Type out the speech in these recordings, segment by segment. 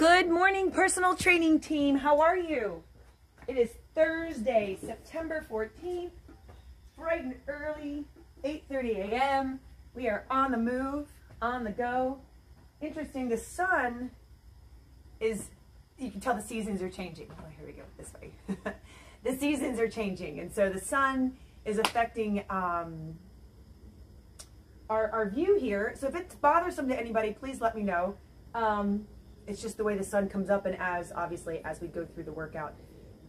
Good morning, personal training team. How are you? It is Thursday, September 14th, bright and early, 8.30 a.m. We are on the move, on the go. Interesting, the sun is, you can tell the seasons are changing. Oh, here we go, this way. the seasons are changing, and so the sun is affecting um, our, our view here. So if it's bothersome to anybody, please let me know. Um, it's just the way the sun comes up and as obviously as we go through the workout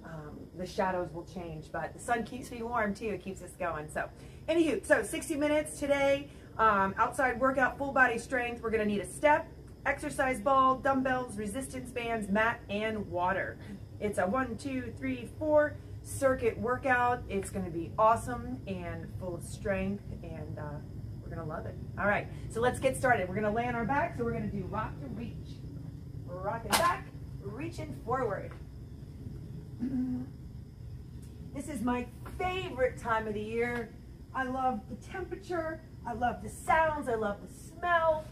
um, the shadows will change but the sun keeps me warm too. It keeps us going. So anywho so 60 minutes today um, outside workout full body strength. We're gonna need a step exercise ball dumbbells resistance bands mat and water. It's a one two three four circuit workout. It's going to be awesome and full of strength and uh, we're gonna love it. All right so let's get started. We're gonna lay on our back so we're gonna do rock to reach rocking back, reaching forward. This is my favorite time of the year. I love the temperature, I love the sounds, I love the smell,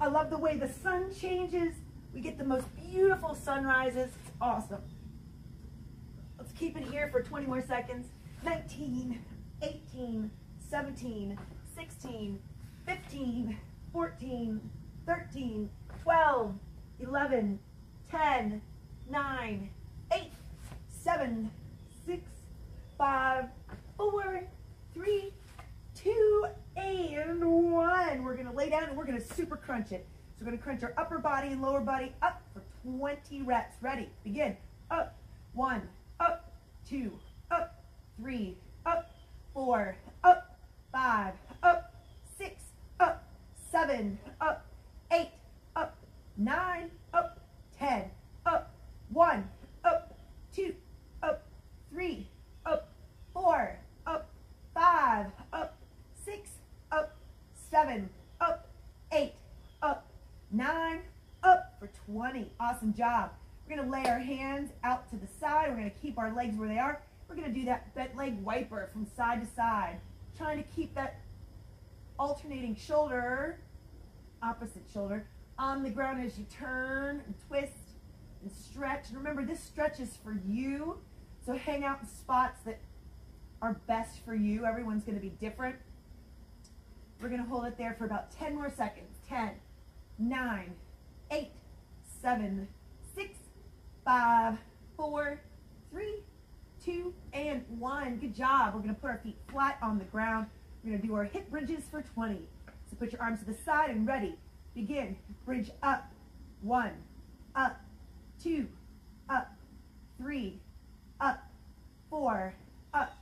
I love the way the sun changes. We get the most beautiful sunrises. It's awesome. Let's keep it here for 20 more seconds. 19, 18, 17, 16, 15, 14, 13, 12, 11, 10, 9, 8, 7, 6, 5, 4, 3, 2, and 1. We're going to lay down and we're going to super crunch it. So we're going to crunch our upper body and lower body up for 20 reps. Ready? Begin. Up. 1, up, 2, up, 3, up, 4, up, 5, up, 6, up, 7, up, 8, up, 9, up, 10, up, 1, up, 2, up, 3, up, 4, up, 5, up, 6, up, 7, up, 8, up, 9, up for 20. Awesome job. We're going to lay our hands out to the side. We're going to keep our legs where they are. We're to do that bent leg wiper from side to side. Trying to keep that alternating shoulder, opposite shoulder, on the ground as you turn and twist and stretch. And remember, this stretch is for you. So hang out in spots that are best for you. Everyone's to be different. We're to hold it there for about 10 more seconds. 10, 9, 8, 7, 6, 5, 4, 3, 2, and 1. Good job. We're going to put our feet flat on the ground. We're going to do our hip bridges for 20. So put your arms to the side and ready. Begin. Bridge up. One, up, two, up, three, up, four, up,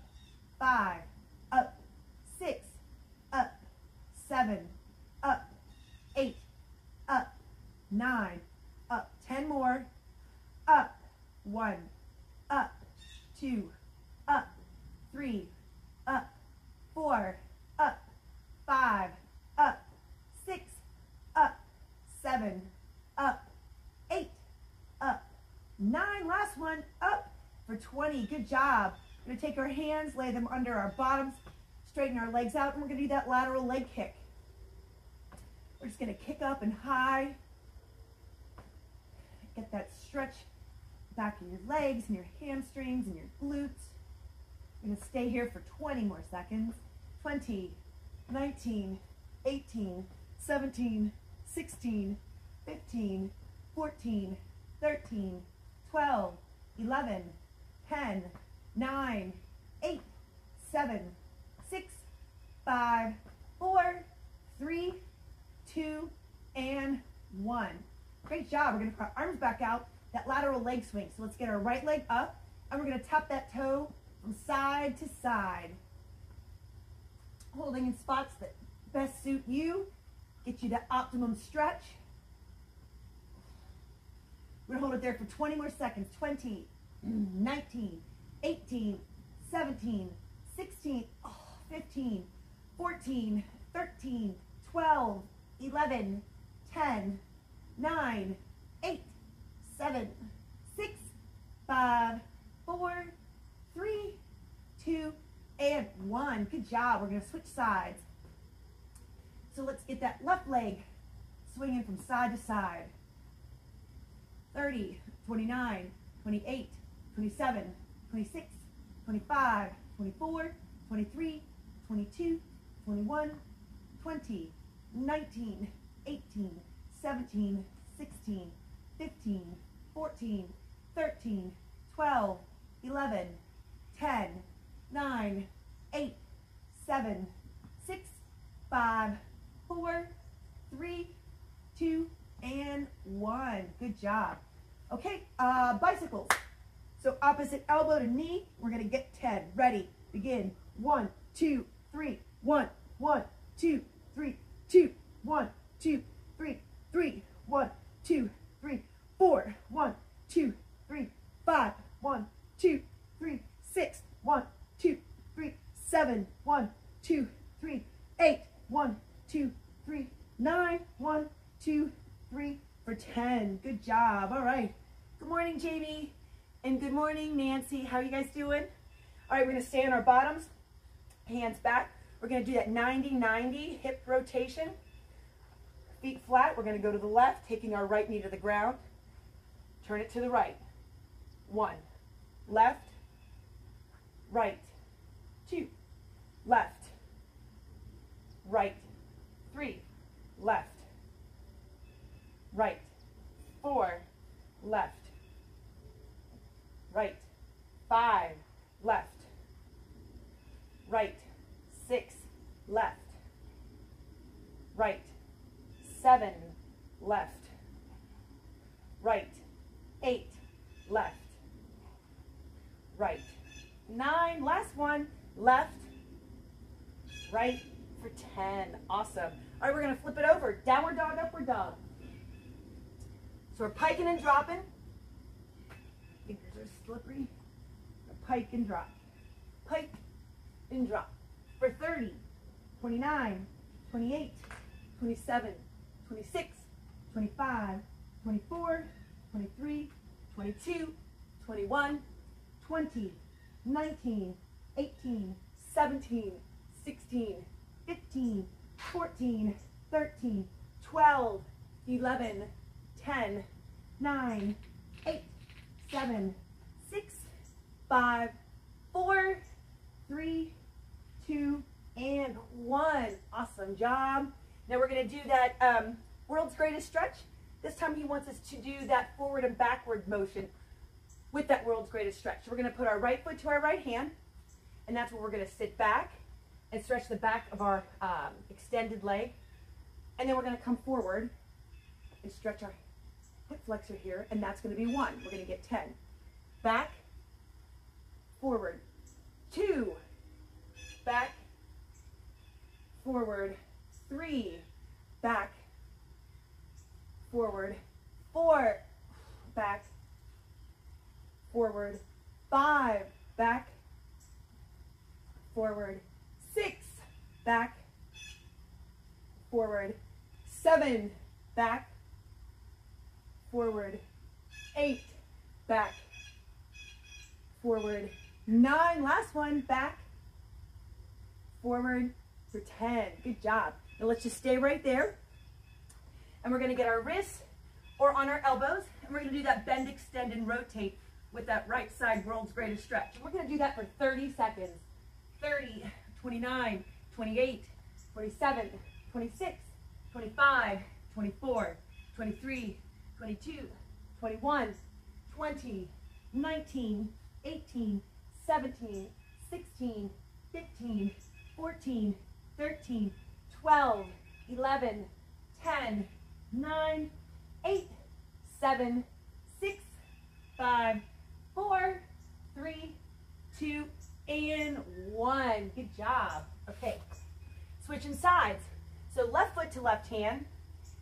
five, up, six, up, seven, up, eight, up, nine, up, ten more, up, one, up, two, up, three, up, four, up, five, up, six, up, seven, up, eight, up, nine, last one, up for 20. Good job. We're gonna take our hands, lay them under our bottoms, straighten our legs out, and we're gonna do that lateral leg kick. We're just gonna kick up and high. Get that stretch back in your legs and your hamstrings and your glutes. We're gonna stay here for 20 more seconds. 20, 19, 18, 17, 16, 15, 14, 13, 12, 11, 10, 9, 8, 7, 6, 5, 4, 3, 2, and 1. Great job. We're going to put our arms back out, that lateral leg swing. So let's get our right leg up, and we're going to tap that toe from side to side. Holding in spots that best suit you Get you the optimum stretch. We're gonna hold it there for 20 more seconds. 20, 19, 18, 17, 16, oh, 15, 14, 13, 12, 11, 10, 9, 8, 7, 6, 5, 4, 3, 2, and 1. Good job. We're going to switch sides. So let's get that left leg swinging from side to side. 30, 29, 28, 27, 26, 25, 24, 23, 22, 21, 20, 19, 18, 17, 16, 15, 14, 13, 12, 11, 10, 9, 8, 7, 6, 5, 4, 3, 2, and 1. Good job. Okay, uh, bicycles. So opposite elbow to knee, we're going to get 10. Ready, begin. One, two, three, one, one, two, three, two, one, two, three, three, one, two, three, four, one, two, three, five, one, two, three, six, one, two, three, seven, one, two, three, eight, one, two, three, nine, one, two, three, for 10. Good job. All right. Good morning, Jamie. And good morning, Nancy. How are you guys doing? All right, we're going to stay on our bottoms, hands back. We're going to do that 90-90 hip rotation. Feet flat. We're going to go to the left, taking our right knee to the ground. Turn it to the right. One. Left. Right. Two. Left. Right. Three. Left. Right. Four. Left. Right. Five. Left. Right. Six. Left. Right. Seven. Left. Right. Eight. Left. Right. Nine. Last one. Left. Right for 10. Awesome. All right, we're to flip it over. Downward dog, upward dog. So we're piking and dropping. Fingers are slippery. Pike and drop. Pike and drop. For 30, 29, 28, 27, 26, 25, 24, 23, 22, 21, 20, 19, 18, 17, 16, 15, 14, 13, 12, 11, 10, 9, 8, 7, 6, 5, 4, 3, 2, and 1. Awesome job. Now we're going to do that um, world's greatest stretch. This time he wants us to do that forward and backward motion with that world's greatest stretch. So we're going to put our right foot to our right hand, and that's where we're going to sit back and stretch the back of our um, extended leg. And then we're going to come forward and stretch our hip flexor here, and that's going to be one. We're going to get 10. Back, forward, two, back, forward, three, back, forward, four, back, forward, five, back, forward, six, back, forward, seven, back, forward, eight, back, forward, nine, last one, back, forward for 10. Good job. Now let's just stay right there. And we're gonna get our wrists or on our elbows, and we're gonna do that bend, extend, and rotate with that right side world's greatest stretch. And we're gonna do that for 30 seconds. 30, 29, 28, 27, 26, 25, 24, 23, 22, 21, 20, 19, 18, 17, 16, 15, 14, 13, 12, 11, 10, 9, 8, 7, 6, 5, 4, 3, 2, and 1. Good job. Okay, switching sides. So left foot to left hand,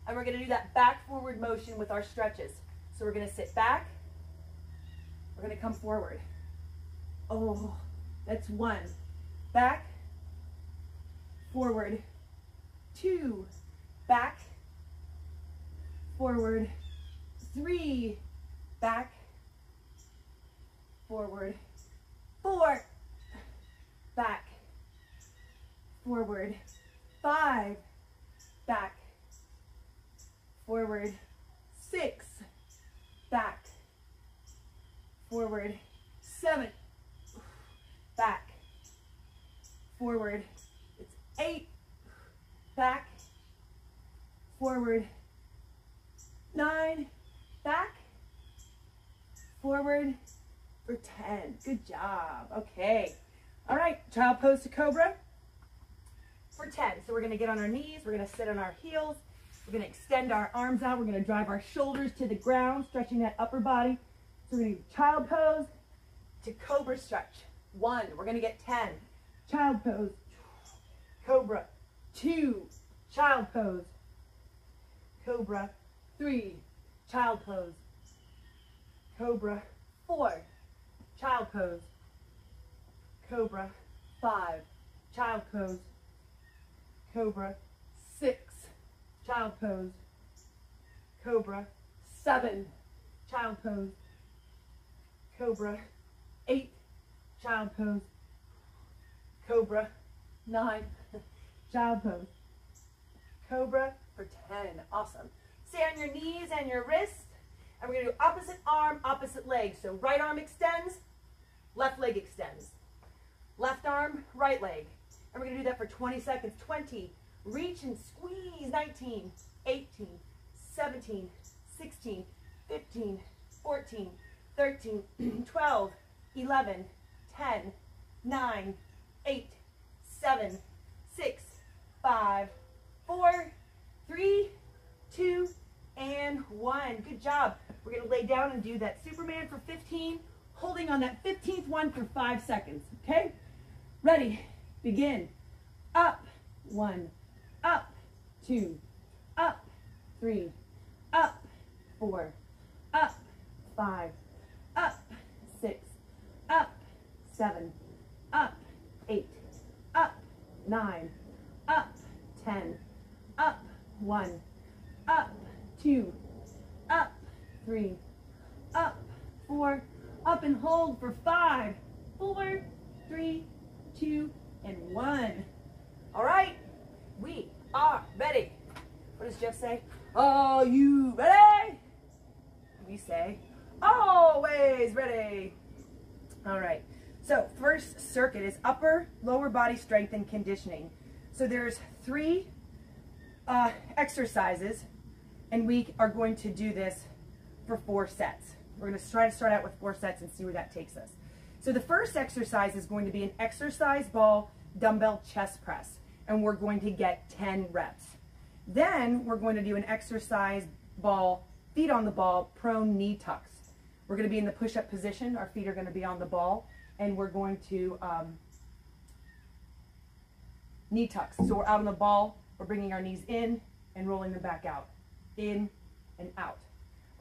and we're going to do that back forward motion with our stretches. So we're going to sit back. We're going to come forward. Oh, that's one. Back, forward, two, back, forward, three, back, forward, four, back, forward, five, back, forward, six, back, forward, nine, back, forward for 10. Good job. Okay. All right, child pose to cobra? For 10. So we're gonna get on our knees, we're gonna sit on our heels, we're gonna extend our arms out, we're gonna drive our shoulders to the ground, stretching that upper body. So we're gonna do child pose to cobra stretch. One, we're gonna get 10. Child pose, cobra, two, child pose, cobra, three, child pose, cobra, four, child pose, cobra, five, child pose, cobra, six, child pose, cobra, seven, child pose, cobra, eight, child pose, cobra, nine, child pose, cobra for 10, awesome. Stay on your knees and your wrists, and we're gonna do opposite arm, opposite leg. So right arm extends, left leg extends. Left arm, right leg. And we're gonna do that for 20 seconds. 20, reach and squeeze, 19, 18, 17, 16, 15, 14, 13, 12, 11, 10, 9, 8, 7, 6, 5, 4, 3, 2, and 1. Good job. We're going to lay down and do that Superman for 15, holding on that 15th one for 5 seconds. Okay? Ready. Begin. Up. 1. Up. 2. Up. 3. Up. 4. Up. 5. Up. 6. Up. 7. Up. 8. Up. 9. Up. 10. Up. 1. Up two, up, three, up, four, up and hold for five, four, three, two, and one. All right, we are ready. What does Jeff say? Are you ready? We say, always ready. All right, so first circuit is upper, lower body strength and conditioning. So there's three uh, exercises and we are going to do this for four sets. We're going to try to start out with four sets and see where that takes us. So the first exercise is going to be an exercise ball dumbbell chest press, and we're going to get 10 reps. Then we're going to do an exercise ball, feet on the ball, prone knee tucks. We're going to be in the push-up position. Our feet are going to be on the ball, and we're going to um, knee tucks. So we're out on the ball, we're bringing our knees in and rolling them back out in and out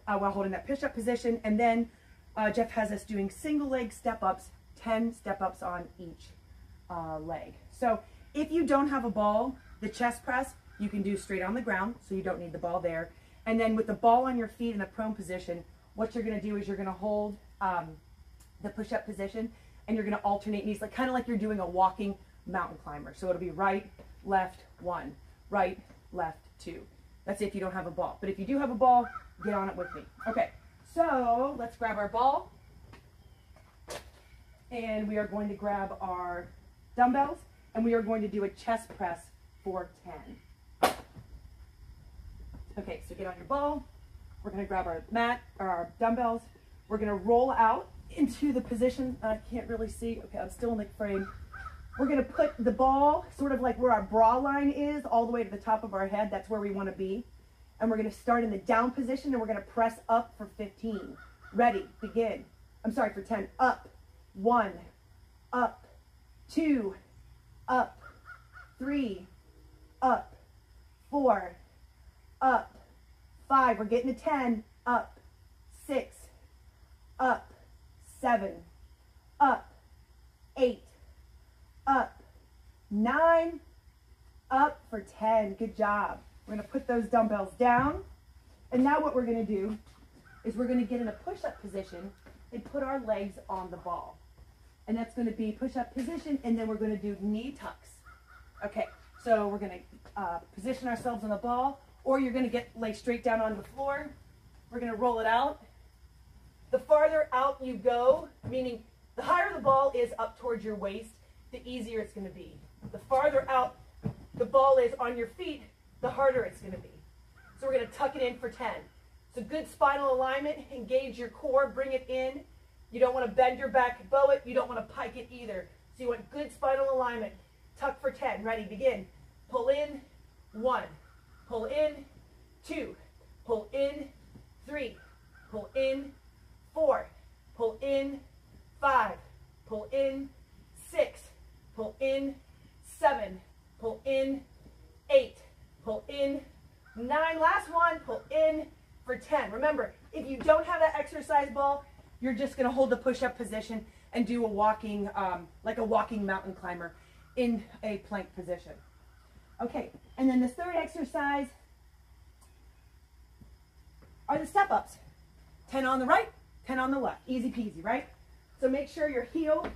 uh, while holding that push-up position. And then uh, Jeff has us doing single leg step-ups, 10 step-ups on each uh, leg. So if you don't have a ball, the chest press, you can do straight on the ground, so you don't need the ball there. And then with the ball on your feet in the prone position, what you're gonna do is you're gonna hold um, the push-up position and you're gonna alternate knees, like kind of like you're doing a walking mountain climber. So it'll be right, left, one, right, left, two. That's if you don't have a ball. But if you do have a ball, get on it with me. Okay, so let's grab our ball. And we are going to grab our dumbbells. And we are going to do a chest press for 10. Okay, so get on your ball. We're going to grab our mat or our dumbbells. We're going to roll out into the position. I can't really see. Okay, I'm still in the frame. We're gonna put the ball sort of like where our bra line is, all the way to the top of our head. That's where we wanna be. And we're gonna start in the down position and we're gonna press up for 15. Ready, begin. I'm sorry, for 10. Up, one, up, two, up, three, up, four, up, five. We're getting to 10. Up, six, up, seven, up, eight, up, nine, up for 10. Good job. We're to put those dumbbells down. And now what we're going to do is we're going to get in a push-up position and put our legs on the ball. And that's going to be push-up position, and then we're going to do knee tucks. Okay, so we're going to uh, position ourselves on the ball, or you're going to get lay straight down on the floor. We're going to roll it out. The farther out you go, meaning the higher the ball is up towards your waist, the easier it's going to be. The farther out the ball is on your feet, the harder it's going to be. So we're gonna tuck it in for 10. So good spinal alignment, engage your core, bring it in. You don't wanna bend your back, bow it. You don't wanna pike it either. So you want good spinal alignment. Tuck for 10, ready, begin. Pull in, one. Pull in, two. Pull in, three. Pull in, four. Pull in, five. Pull in, six. Pull in, seven. Pull in, eight. Pull in, nine. Last one, pull in for 10. Remember, if you don't have that exercise ball, you're just gonna hold the push-up position and do a walking, um, like a walking mountain climber in a plank position. Okay, and then the third exercise are the step ups. 10 on the right, 10 on the left. Easy peasy, right? So make sure your heel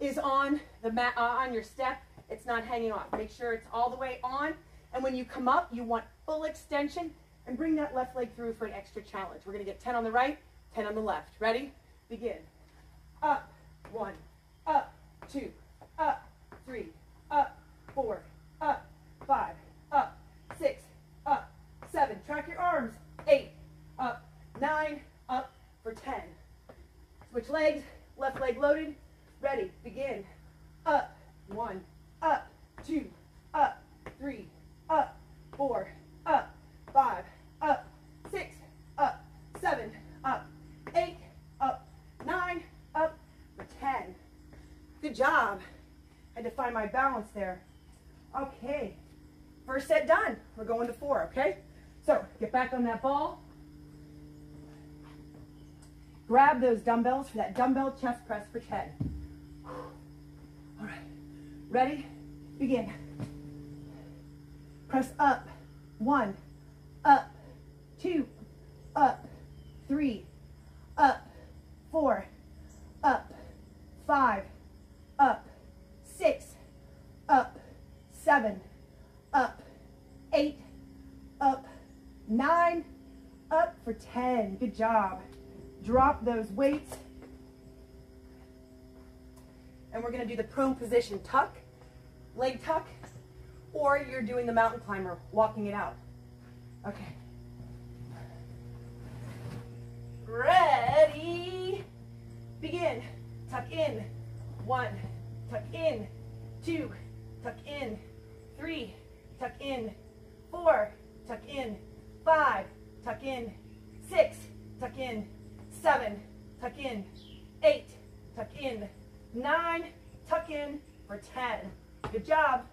is on the mat, uh, on your step. It's not hanging off. Make sure it's all the way on. And when you come up, you want full extension and bring that left leg through for an extra challenge. We're gonna get 10 on the right, 10 on the left. Ready? Begin. Up, one, up, two, up, three, up, four, up, five, up, six, up, seven. Track your arms. Eight, up, nine, up for 10. Switch legs, left leg loaded. Ready, begin. Up, one, up, two, up, three, up, four, up, five, up, six, up, seven, up, eight, up, nine, up for 10. Good job. I Had to find my balance there. Okay, first set done. We're going to four, okay? So get back on that ball. Grab those dumbbells for that dumbbell chest press for 10. All right, ready? Begin. Press up, one, up, two, up, three, up, four, up, five, up, six, up, seven, up, eight, up, nine, up for 10. Good job. Drop those weights. And we're gonna do the prone position. Tuck, leg tuck, or you're doing the mountain climber, walking it out. Okay. Ready? Begin. Tuck in. One. Tuck in. Two. Tuck in. Three. Tuck in. Four. Tuck in. Five. Tuck in. Six. Tuck in. Seven. Tuck in. Eight. Tuck in. Nine. Tuck in for 10. Good job.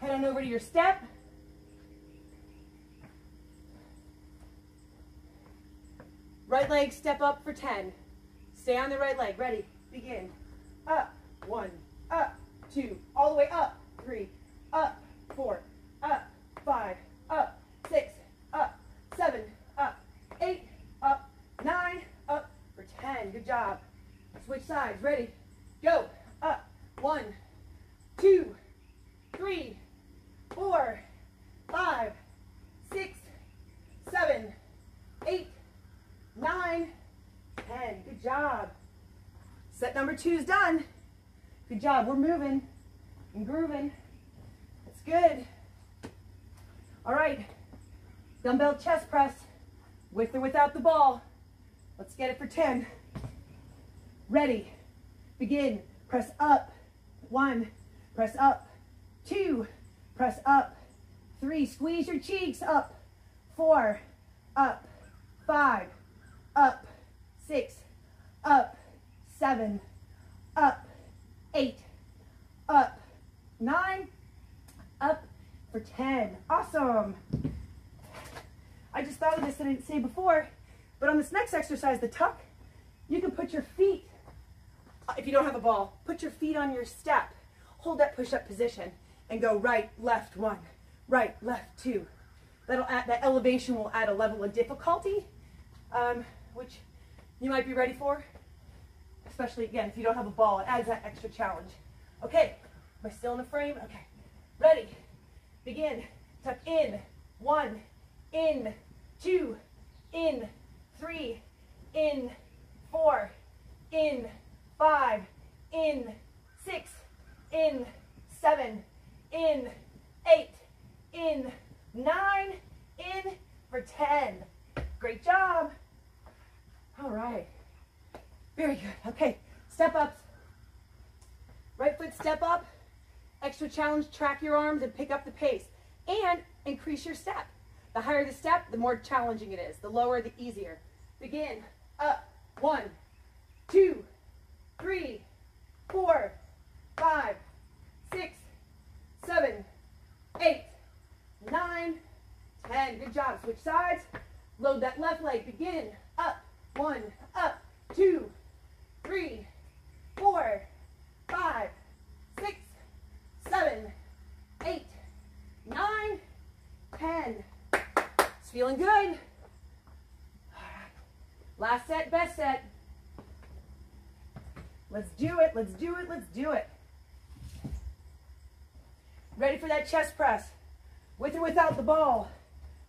Head on over to your step. Right leg, step up for 10. Stay on the right leg. Ready? Begin. Up. One. Up. Two. All the way up. Three. Up. Four. Up. Five. Up. Six. Up. Seven. Up. Eight. Up. Nine. Up for 10. Good job. Switch sides. Ready? Go. Up. One. Two. Three. Four. Five. Six. Seven. Eight nine, ten. Good job. Set number two is done. Good job. We're moving and grooving. That's good. All right. Dumbbell chest press with or without the ball. Let's get it for 10. Ready. Begin. Press up. One. Press up. Two. Press up. Three. Squeeze your cheeks up. Four. Up. Five up, six, up, seven, up, eight, up, nine, up for 10. Awesome. I just thought of this I didn't say before, but on this next exercise, the tuck, you can put your feet, if you don't have a ball, put your feet on your step. Hold that push-up position and go right, left, one, right, left, two. That'll add, that elevation will add a level of difficulty. Um, which you might be ready for. Especially, again, if you don't have a ball, it adds that extra challenge. Okay, am I still in the frame? Okay, ready, begin, tuck in, one, in, two, in, three, in, four, in, five, in, six, in, seven, in, eight, in, nine, in, for 10. Great job. All right. Very good. Okay, step up. Right foot step up. Extra challenge, track your arms and pick up the pace. And increase your step. The higher the step, the more challenging it is. The lower, the easier. Begin. Up. One, two, three, four, five, six, seven, eight, nine, ten. Good job. Switch sides. Load that left leg. Begin. Up. One. Up. Two. Three. Four. Five. Six. Seven. Eight. Nine. Ten. It's feeling good. Last set, best set. Let's do it, let's do it, let's do it. Ready for that chest press. With or without the ball.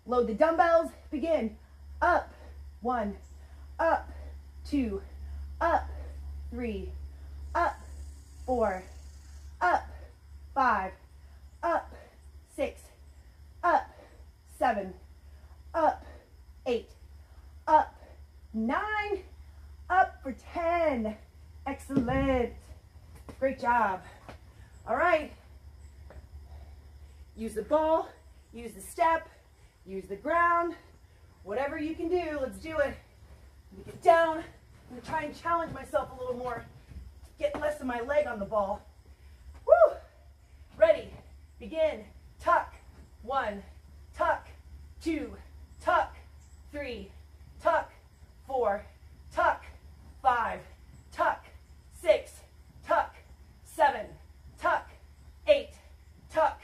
Load the dumbbells, begin. Up, one, up, two, up, three, up, four, up, five, up, six, up, seven, up, eight, up, nine, up for 10. Excellent. Great job. All right. Use the ball, use the step, use the ground, whatever you can do, let's do it. Get down. I'm gonna try and challenge myself a little more. Get less of my leg on the ball. Woo! Ready, begin, tuck, one, tuck, two, tuck, three, tuck, four, tuck, five, tuck, six, tuck, seven, tuck, eight, tuck,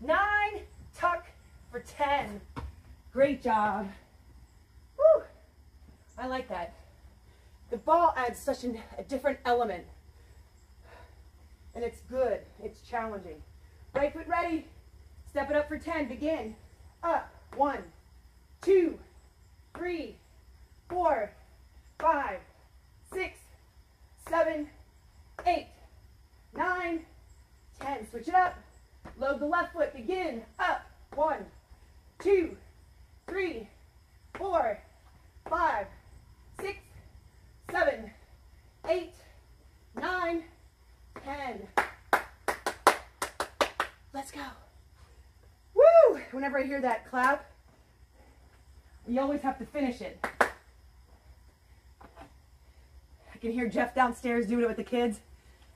nine, tuck. For 10. Great job. I like that. The ball adds such an, a different element. And it's good. It's challenging. Right foot ready. Step it up for 10. Begin. Up. One, two, three, four, five, six, seven, eight, nine, ten. Switch it up. Load the left foot. Begin. Up. One, two, three, four, five, seven, eight, nine, ten. Let's go. Woo! Whenever I hear that clap, you always have to finish it. I can hear Jeff downstairs doing it with the kids,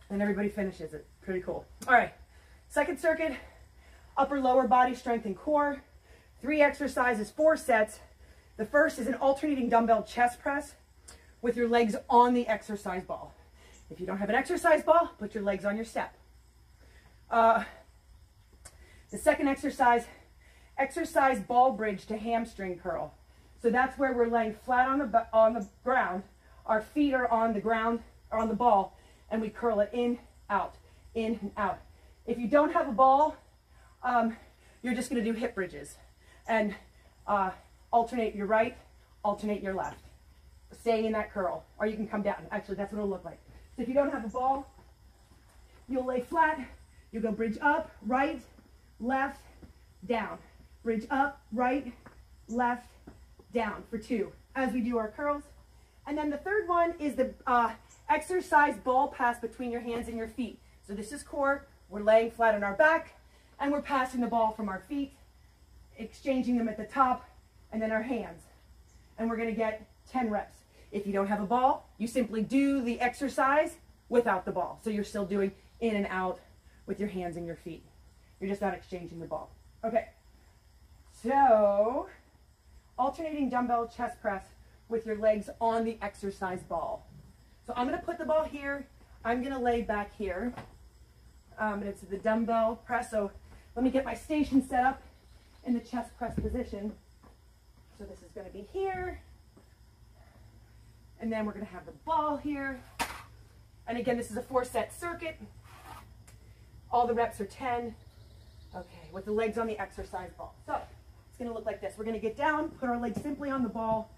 and everybody finishes it. Pretty cool. All right, second circuit, upper lower body strength and core. Three exercises, four sets. The first is an alternating dumbbell chest press with your legs on the exercise ball. If you don't have an exercise ball, put your legs on your step. Uh, the second exercise, exercise ball bridge to hamstring curl. So that's where we're laying flat on the, on the ground. Our feet are on the ground, or on the ball, and we curl it in, out, in, and out. If you don't have a ball, um, you're just gonna do hip bridges. And uh, alternate your right, alternate your left. Staying in that curl, or you can come down. Actually, that's what it'll look like. So if you don't have a ball, you'll lay flat, you'll go bridge up, right, left, down. Bridge up, right, left, down for two as we do our curls. And then the third one is the uh, exercise ball pass between your hands and your feet. So this is core. We're laying flat on our back and we're passing the ball from our feet, exchanging them at the top and then our hands. And we're gonna get 10 reps. If you don't have a ball, you simply do the exercise without the ball. So you're still doing in and out with your hands and your feet. You're just not exchanging the ball. Okay, so alternating dumbbell chest press with your legs on the exercise ball. So I'm gonna put the ball here. I'm gonna lay back here. Um, and it's the dumbbell press. So let me get my station set up in the chest press position. So this is gonna be here. And then we're gonna have the ball here. And again, this is a four set circuit. All the reps are 10. Okay, with the legs on the exercise ball. So it's gonna look like this. We're gonna get down, put our legs simply on the ball.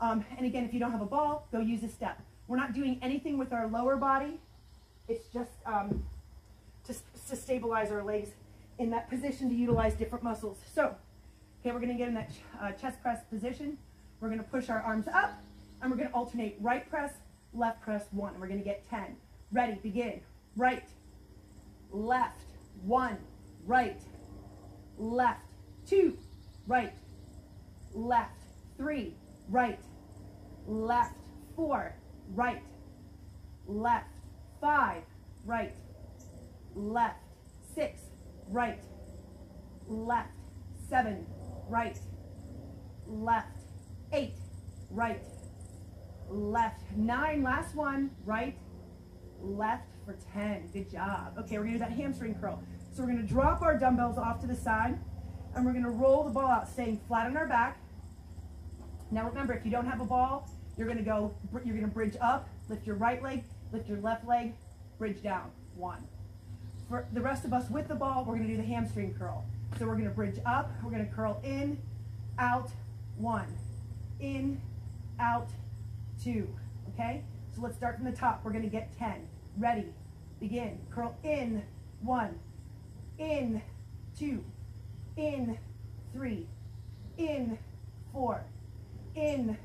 Um, and again, if you don't have a ball, go use a step. We're not doing anything with our lower body. It's just um, to, to stabilize our legs in that position to utilize different muscles. So Okay, we're gonna get in that uh, chest press position. We're gonna push our arms up and we're gonna alternate right press, left press, one. And we're gonna get 10. Ready, begin. Right, left, one, right, left, two, right, left, three, right, left, four, right, left, five, right, left, six, right, left, seven, right, left, eight, right, left, nine, last one, right, left for 10. Good job. Okay, we're gonna do that hamstring curl. So we're gonna drop our dumbbells off to the side and we're gonna roll the ball out, staying flat on our back. Now remember, if you don't have a ball, you're gonna go, you're gonna bridge up, lift your right leg, lift your left leg, bridge down, one. For the rest of us with the ball, we're gonna do the hamstring curl. So we're gonna bridge up, we're gonna curl in, out, one, in, out, two, okay? So let's start from the top. We're gonna get 10. Ready, begin. Curl in, one, in, two, in, three, in, four, in,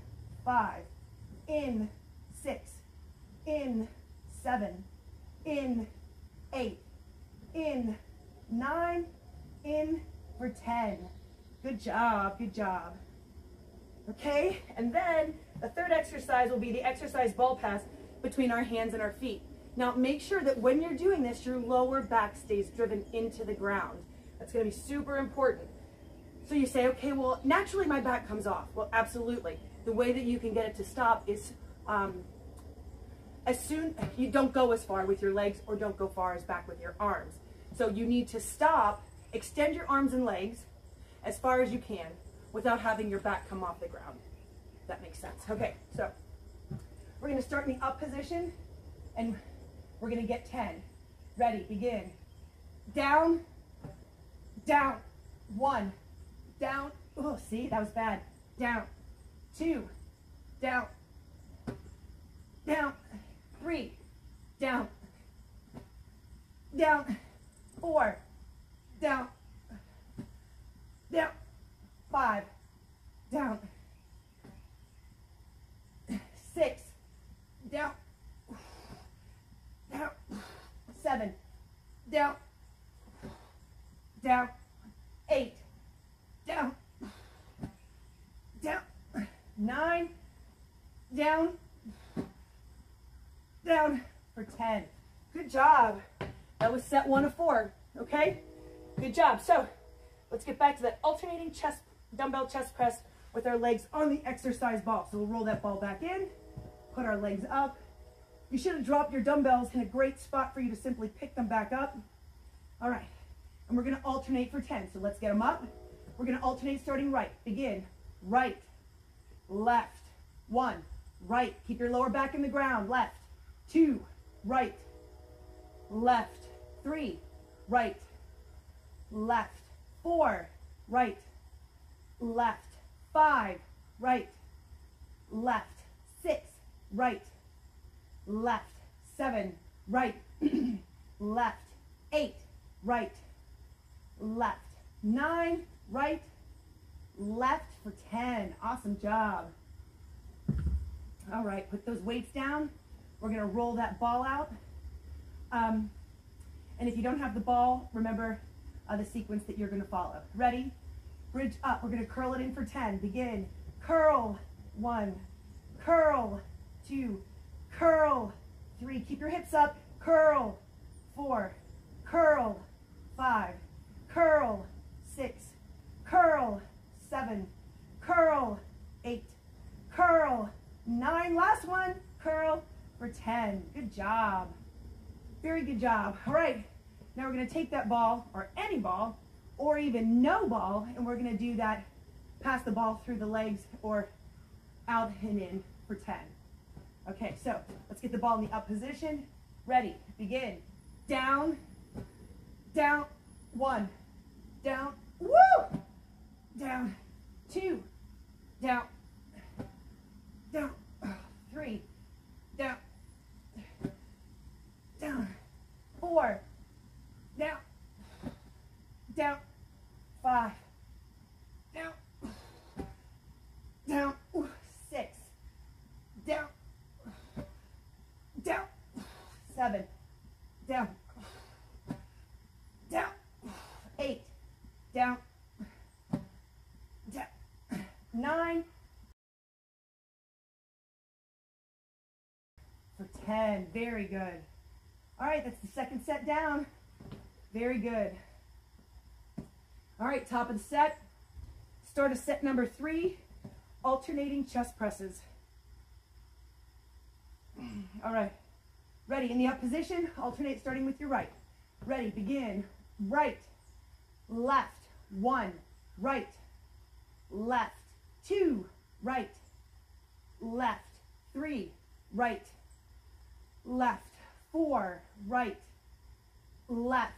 five, in, six, in, seven, in, eight, in, nine, in for 10. Good job, good job. Okay, and then the third exercise will be the exercise ball pass between our hands and our feet. Now make sure that when you're doing this, your lower back stays driven into the ground. That's gonna be super important. So you say, okay, well, naturally my back comes off. Well, absolutely. The way that you can get it to stop is um, as soon, you don't go as far with your legs or don't go far as back with your arms. So you need to stop, extend your arms and legs as far as you can without having your back come off the ground. That makes sense. Okay, so we're gonna start in the up position and we're gonna get 10. Ready, begin. Down, down, one, down. Oh, see, that was bad. Down, two, down, down, three, down, down, four, down, down, five, down, six, down, down, seven, down, down, eight, down, down, nine, down, down for 10. Good job. That was set one of four, okay? Good job. So let's get back to that alternating chest, dumbbell chest press with our legs on the exercise ball. So we'll roll that ball back in, put our legs up. You should have dropped your dumbbells in a great spot for you to simply pick them back up. All right, and we're gonna alternate for 10. So let's get them up. We're gonna alternate starting right. Begin, right, left, one, right. Keep your lower back in the ground, left, two, right, left, three, right, left, four, right, left, five, right, left, six, right, left, seven, right, left, eight, right, left, nine, right, left for 10. Awesome job. All right, put those weights down. We're gonna roll that ball out. Um, and if you don't have the ball, remember uh, the sequence that you're gonna follow. Ready? Bridge up. We're gonna curl it in for 10. Begin. Curl, one. Curl, two. Curl, three. Keep your hips up. Curl, four. Curl, five. Curl, six. Curl, seven. Curl, eight. Curl, nine. Last one. Curl for 10. Good job. Very good job. All right. Now we're to take that ball, or any ball, or even no ball, and we're to do that, pass the ball through the legs or out and in for 10. Okay, so let's get the ball in the up position. Ready, begin. Down, down, one, down, woo! Down, two, down, down, three, down, down, four, down, down, five, down, down, six, down, down, seven, down, down, eight, down, down, nine, for 10, very good. All right, that's the second set down. Very good. All right, top of the set. Start of set number three, alternating chest presses. All right, ready, in the up position, alternate starting with your right. Ready, begin, right, left, one, right, left, two, right, left, three, right, left, four, right, left,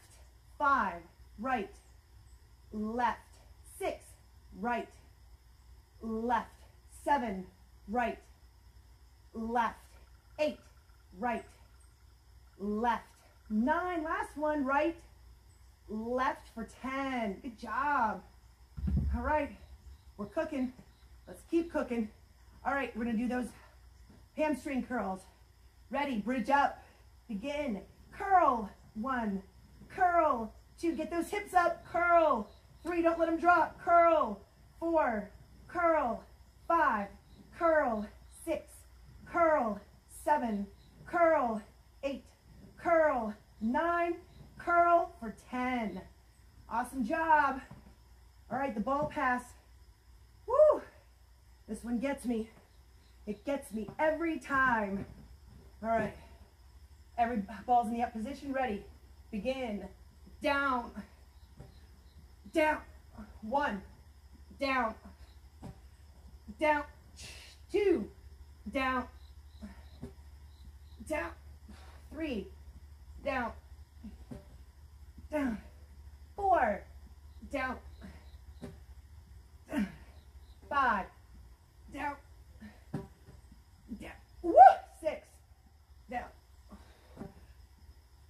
five, right, left, six, right, left, seven, right, left, eight, right, left, nine, last one, right, left for 10. Good job. All right, we're cooking. Let's keep cooking. All right, we're gonna do those hamstring curls. Ready, bridge up, begin, curl, one, curl, two, get those hips up, curl, three, don't let them drop, curl, four, curl, five, curl, six, curl, seven, curl, eight, curl, nine, curl for 10. Awesome job. All right, the ball pass. Woo! This one gets me. It gets me every time. All right. Every ball's in the up position. Ready. Begin. Down. Down. One. Down. Down. Two. Down. Down. Three. Down. Down. Four. Down. Five. Down. Down. Woo! Six down,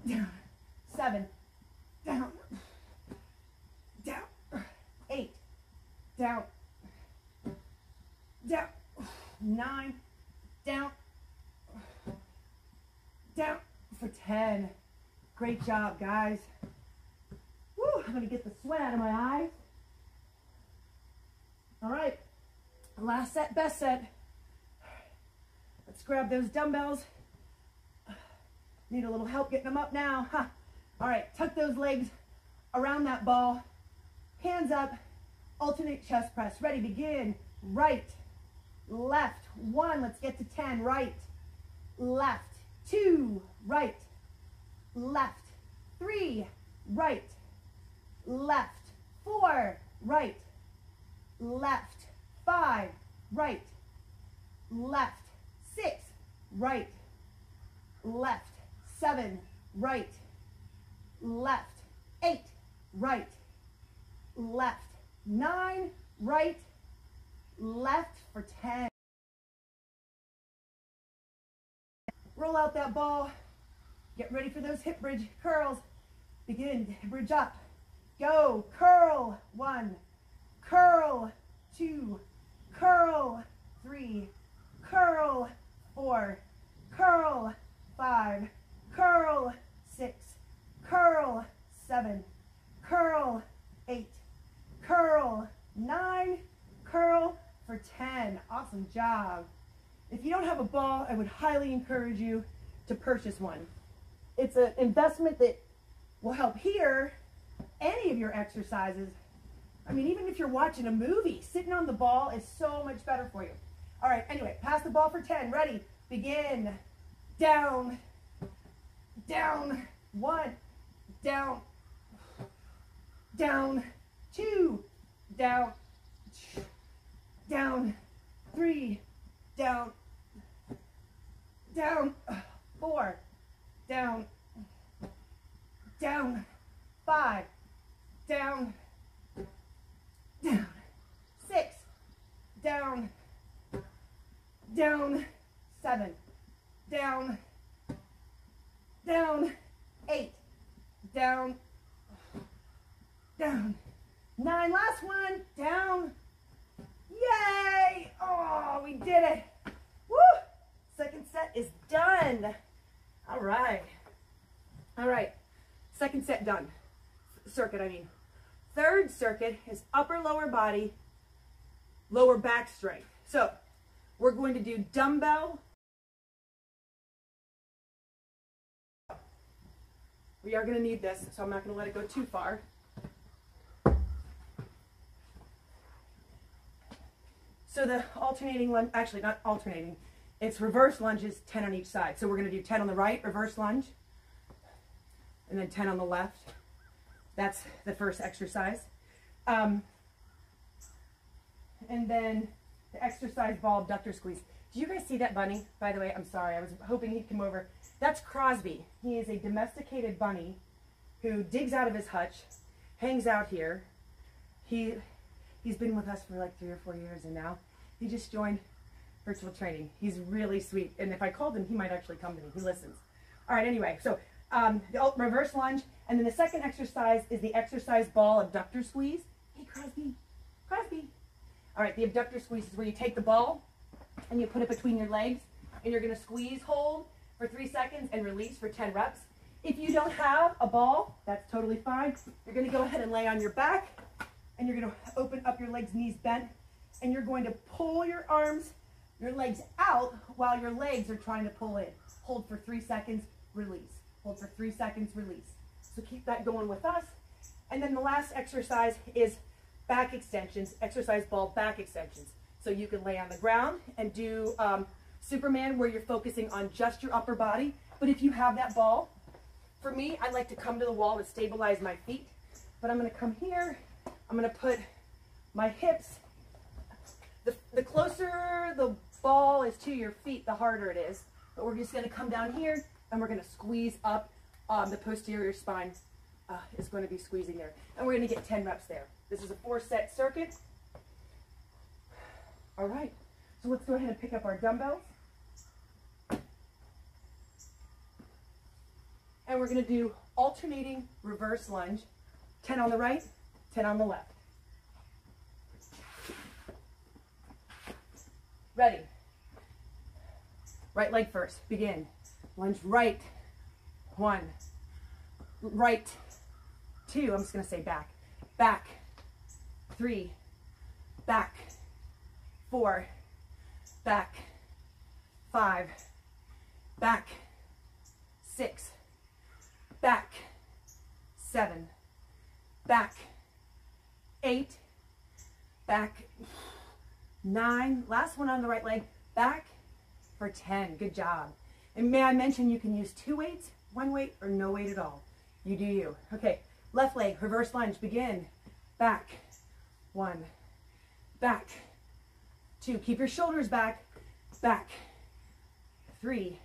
down, seven, down, down, eight, down, down, nine, down, down for 10. Great job, guys. Woo, I'm gonna get the sweat out of my eyes. All right, last set, best set. Let's grab those dumbbells. Need a little help getting them up now. Huh. All right, tuck those legs around that ball. Hands up, alternate chest press. Ready, begin. Right, left, one, let's get to 10. Right, left, two, right, left, three, right, left, four, right, left, five, right, left, six, right, left, seven, right, left, eight, right, left, nine, right, left for 10. Roll out that ball. Get ready for those hip bridge curls. Begin, bridge up. Go, curl, one, curl, two, curl, three, curl, four, curl, five, curl, six, curl, seven, curl, eight, curl, nine, curl for 10. Awesome job. If you don't have a ball, I would highly encourage you to purchase one. It's an investment that will help here any of your exercises. I mean, even if you're watching a movie, sitting on the ball is so much better for you. All right, anyway, pass the ball for 10. Ready, begin, down, down, one, down, down, two, down, down, three, down, down, four, down, down, five, down, down, six, down, down, seven, down, down, eight, down, down, nine, last one, down, yay, oh, we did it, second set is done, all right, all right, second set done, circuit I mean, third circuit is upper lower body, lower back strength. So we're going to do dumbbell. We are going to need this, so I'm not going to let it go too far. So the alternating lunge, actually not alternating, it's reverse lunges, 10 on each side. So we're going to do 10 on the right, reverse lunge, and then 10 on the left. That's the first exercise. Um, and then the exercise ball abductor squeeze. Do you guys see that bunny? By the way, I'm sorry. I was hoping he'd come over. That's Crosby. He is a domesticated bunny who digs out of his hutch, hangs out here. He, he's been with us for like three or four years and now he just joined virtual training. He's really sweet. And if I called him, he might actually come to me. He listens. All right, anyway, so um, the reverse lunge. And then the second exercise is the exercise ball abductor squeeze. Hey, Crosby, Crosby. All right, the abductor squeeze is where you take the ball and you put it between your legs and you're gonna squeeze, hold for three seconds and release for 10 reps. If you don't have a ball, that's totally fine. You're gonna go ahead and lay on your back and you're gonna open up your legs, knees bent, and you're going to pull your arms, your legs out while your legs are trying to pull in. Hold for three seconds, release. Hold for three seconds, release. So keep that going with us. And then the last exercise is back extensions, exercise ball back extensions. So you can lay on the ground and do um, Superman where you're focusing on just your upper body. But if you have that ball, for me, I like to come to the wall to stabilize my feet. But I'm gonna come here, I'm gonna put my hips the, the closer the ball is to your feet, the harder it is. But we're just going to come down here and we're going to squeeze up um, the posterior spine uh, is going to be squeezing there. And we're going to get 10 reps there. This is a four set circuit. All right, so let's go ahead and pick up our dumbbells. And we're going to do alternating reverse lunge, 10 on the right, 10 on the left. Ready. Right leg first. Begin. Lunge right. One. Right. Two. I'm just to say back. Back. Three. Back. Four. Back. Five. Back. Six. Back. Seven. Back. Eight. Back nine, last one on the right leg, back for 10. Good job. And may I mention you can use two weights, one weight, or no weight at all. You do you. Okay, left leg, reverse lunge, begin. Back, one, back, two. Keep your shoulders back, back, three,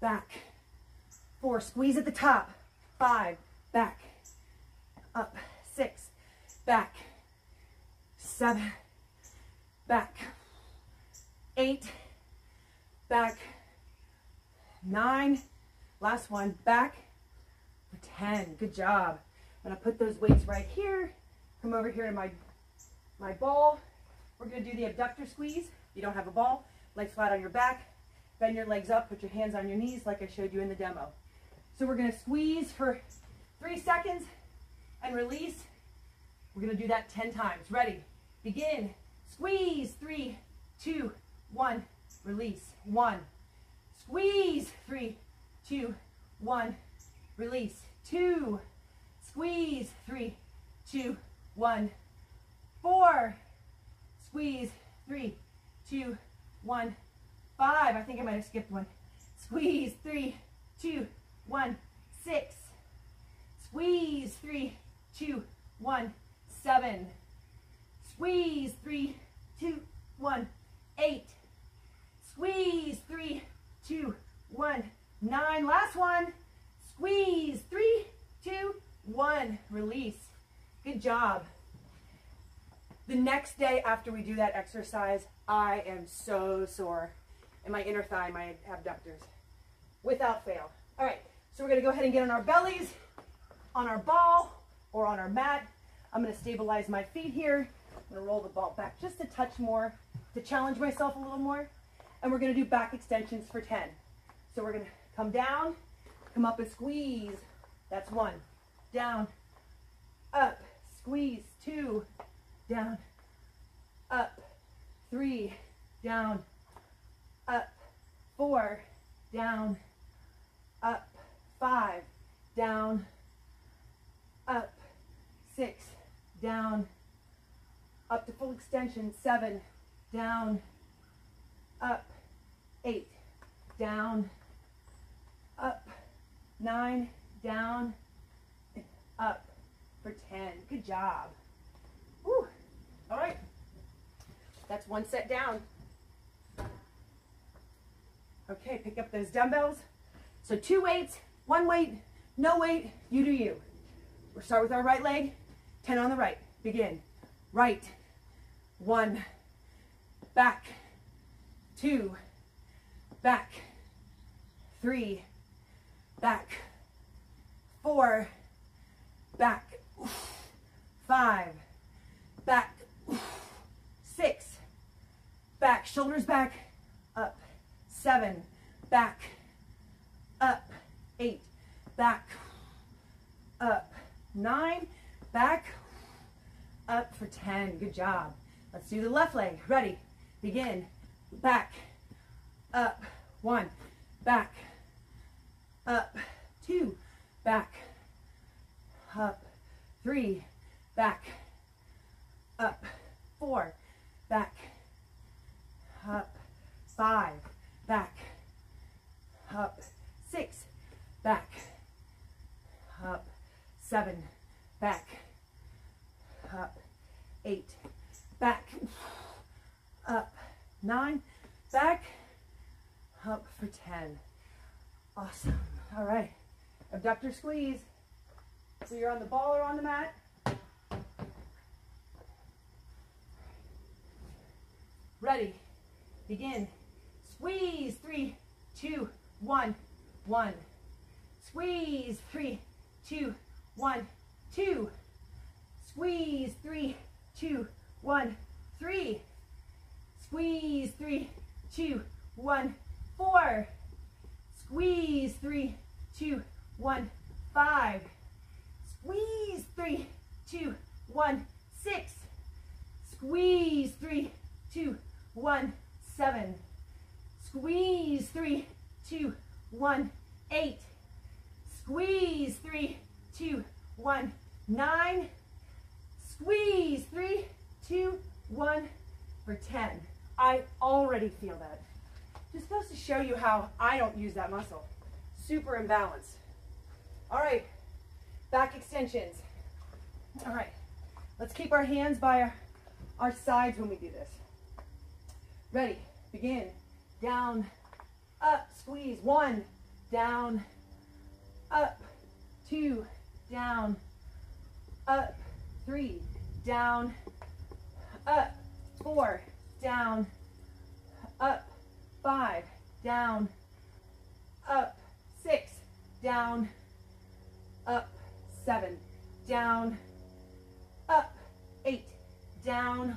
back, four. Squeeze at the top, five, back, up, six, back, seven, back, eight, back, nine, last one, back for 10. Good job. I'm gonna put those weights right here. Come over here to my, my ball. We're gonna do the abductor squeeze. If You don't have a ball, legs flat on your back, bend your legs up, put your hands on your knees like I showed you in the demo. So we're gonna squeeze for three seconds and release. We're gonna do that 10 times. Ready, begin, Squeeze, three, two, one, release, one. Squeeze, three, two, one, release, two. Squeeze, three, two, one, four. Squeeze, three, two, one, five. I think I might have skipped one. Squeeze, three, two, one, six. Squeeze, three, two, one, seven. Squeeze, three, two, one, eight. Squeeze, three, two, one, nine. Last one. Squeeze, three, two, one. Release. Good job. The next day after we do that exercise, I am so sore in my inner thigh, my abductors, without fail. All right, so we're gonna go ahead and get on our bellies, on our ball, or on our mat. I'm gonna stabilize my feet here. I'm gonna roll the ball back just a touch more to challenge myself a little more. And we're gonna do back extensions for 10. So we're gonna come down, come up and squeeze. That's one. Down, up, squeeze, two, down, up, three, down, up, four, down, up, five, down, up, six, down, up to full extension, seven, down, up, eight, down, up, nine, down, up for 10. Good job. Whew. All right. That's one set down. Okay, pick up those dumbbells. So two weights, one weight, no weight, you do you. We'll start with our right leg, 10 on the right. Begin. Right, one, back, two, back, three, back, four, back, five, back, six, back, shoulders back, up, seven, back, up, eight, back, up, nine, back, up for 10. Good job. Let's do the left leg. Ready? Begin. Back, up, one, back, up, two, back, up, three, back, up, four, back, up, five, back, up, six, back, up, seven, back, up, eight, back, up, nine, back, up for 10. Awesome. All right. Abductor squeeze. So you're on the ball or on the mat. Ready. Begin. Squeeze. Three, two, one, one. Squeeze. Three, two, one, two. Squeeze. Three, two, one, three. Squeeze. Three, two, one, four. Squeeze. Three, two, one, five. Squeeze, three, two, one, six. Squeeze, three, two, one, seven. Squeeze, three, two, one, eight. Squeeze, three, two, one, nine. Squeeze, three, two, one, for 10. I already feel that. Just goes to show you how I don't use that muscle. Super imbalanced. All right, back extensions. All right, let's keep our hands by our, our sides when we do this. Ready, begin. Down, up, squeeze. One, down, up, two, down, up, three, down, up, four, down, up, five, down, up, six, down, up, seven, down, up, eight, down,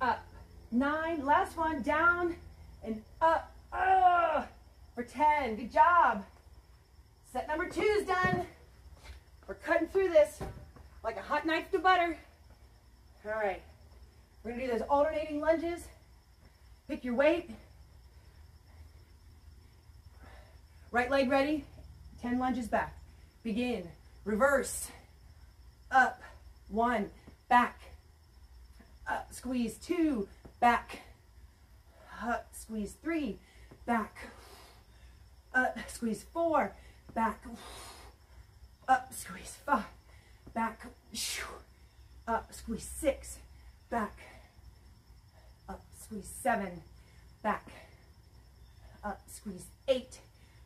up, nine, last one, down, and up, uh, for 10, good job. Set number two is done. We're cutting through this like a hot knife to butter. All right, we're gonna do those alternating lunges. Pick your weight. Right leg ready, 10 lunges back. Begin, reverse, up, one, back, up, squeeze, two, back, up, squeeze, three, back, up, squeeze, four, back, up, squeeze, five, back, up, squeeze, six, back, squeeze, seven, back, up, squeeze, eight,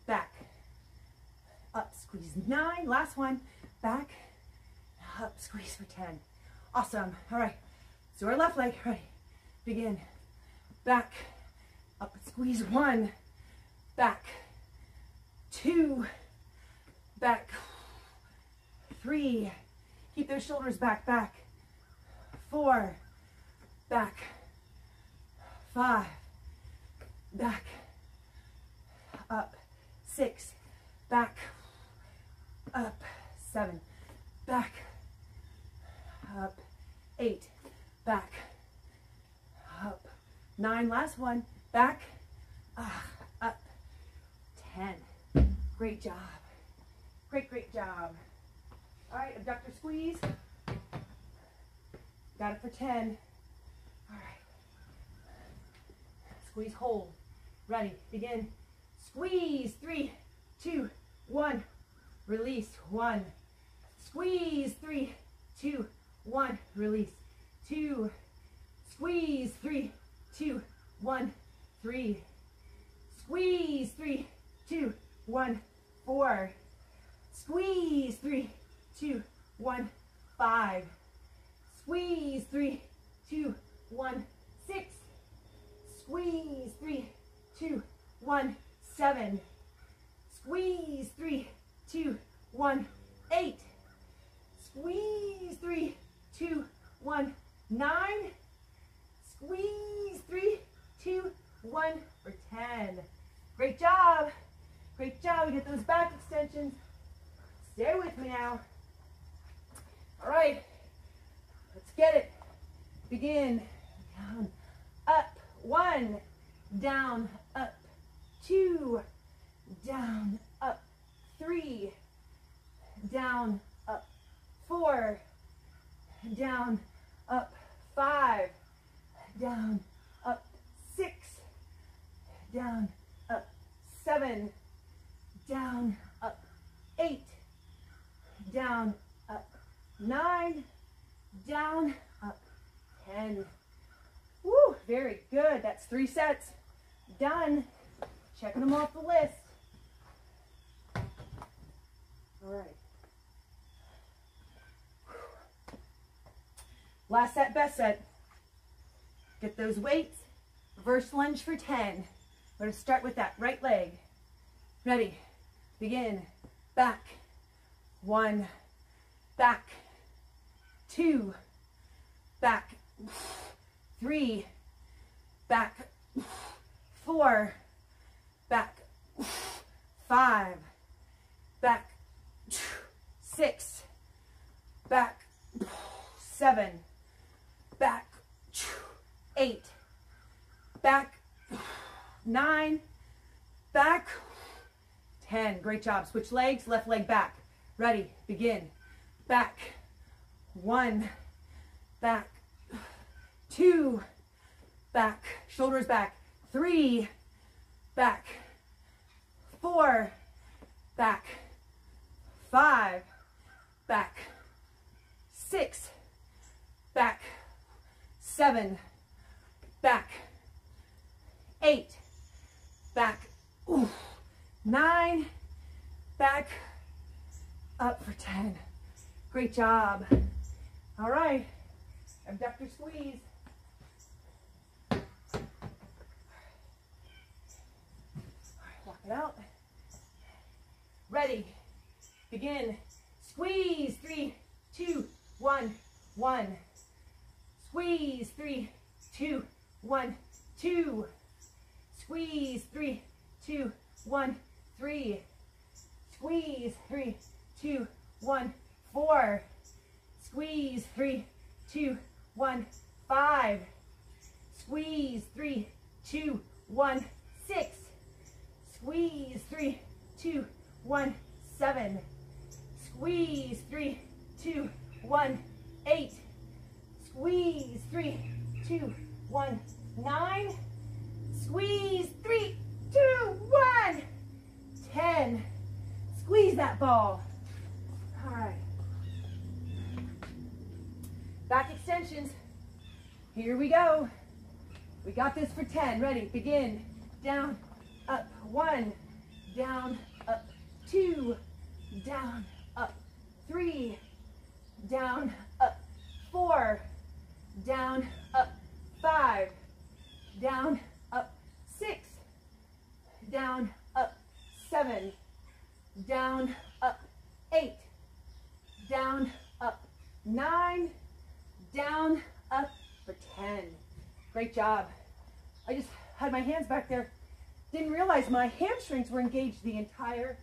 back, up, squeeze, nine, last one, back, up, squeeze for 10. Awesome, all right, so our left leg, ready, begin, back, up, squeeze, one, back, two, back, three, keep those shoulders back, back, four, back, five, back, up, six, back, up, seven, back, up, eight, back, up, nine, last one, back, ah, up, 10. Great job. Great, great job. All right, abductor squeeze. Got it for 10. All right. Squeeze, hold. Ready, begin. Squeeze, three, two, one. Release, one. Squeeze, three, two, one. Release, two. Squeeze, three, two, one, three. Squeeze, three, two, one, four. Squeeze, three, two, one, five. Squeeze, three, two, one, six. Squeeze, three, two, one, seven. Squeeze, three, two, one, eight. Squeeze, three, two, one, nine. Squeeze, three, two, one, for 10. Great job. Great job. We get those back extensions. Stay with me now. All right. Let's get it. Begin. Down, up. One. Down, up. Two. Down, up. Three. Down, up. Four. Down, up. Five. Down, up. Six. Down, up. Seven. Down, up. Eight. Down, up. Nine down, up, 10. Woo, very good. That's three sets. Done. Checking them off the list. All right. Last set, best set. Get those weights. Reverse lunge for 10. We're going to start with that right leg. Ready. Begin. Back. One. Back two, back, three, back, four, back, five, back, six, back, seven, back, eight, back, nine, back, 10. Great job. Switch legs, left leg back. Ready, begin. Back, one, back, two, back, shoulders back, three, back, four, back, five, back, six, back, seven, back, eight, back, nine, back, up for 10. Great job. All right, abductor squeeze. All right, walk it out. Ready, begin. Squeeze, three, two, one, one. Squeeze, three, two, one, two. Squeeze, three, two, one, three. Squeeze, three, two, one, four. Squeeze, three, two, one, five. Squeeze, three, two, one, six. Squeeze, three, two, one, seven. Squeeze, three, two, one, eight. Squeeze, three, two, one, nine. Squeeze, three, two, one, ten. Squeeze that ball. All right. Back extensions. Here we go. We got this for 10. Ready, begin. Down, up, one, down, up, two, down, up, three, down, up, four, down, up, five, down, up, six, down, up, seven, down, up, eight, down, up, nine, down, up. For 10. Great job. I just had my hands back there. Didn't realize my hamstrings were engaged the entire